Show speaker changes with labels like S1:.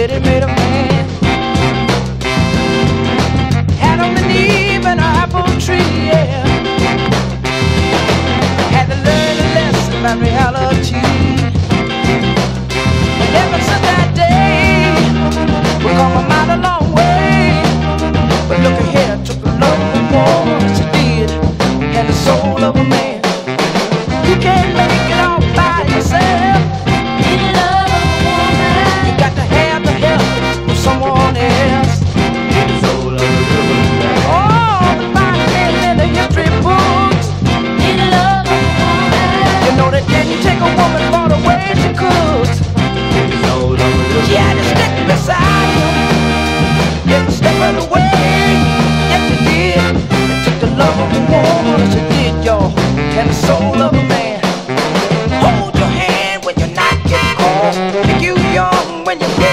S1: city made a man. Adam and Eve and apple tree, yeah. Had to learn a lesson about reality. And ever since that day, we've come a mile a long way. But look ahead, took a long walk, yes, it did. Had the soul of a man. You can't love the soul of a man. Hold your hand when you're not getting cold. Make you young when you're